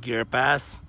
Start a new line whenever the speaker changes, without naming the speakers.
gear pass.